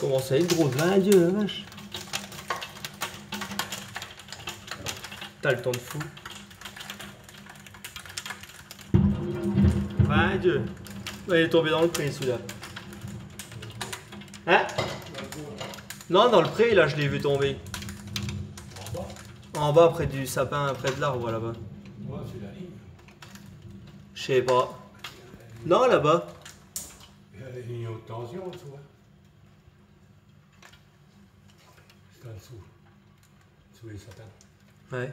Comment ça, est gros 20 Dieu, vache T'as le temps de fou. 20 Dieu Il est tombé dans le pré, celui-là. Hein Non, dans le pré, là, je l'ai vu tomber. En bas, près du sapin, près de l'arbre, là-bas. Ouais, c'est la ligne. Je sais pas. Non, là-bas. Il y a une ligne haute tension, tu vois. C'est en dessous. Sous les sapins. Ouais.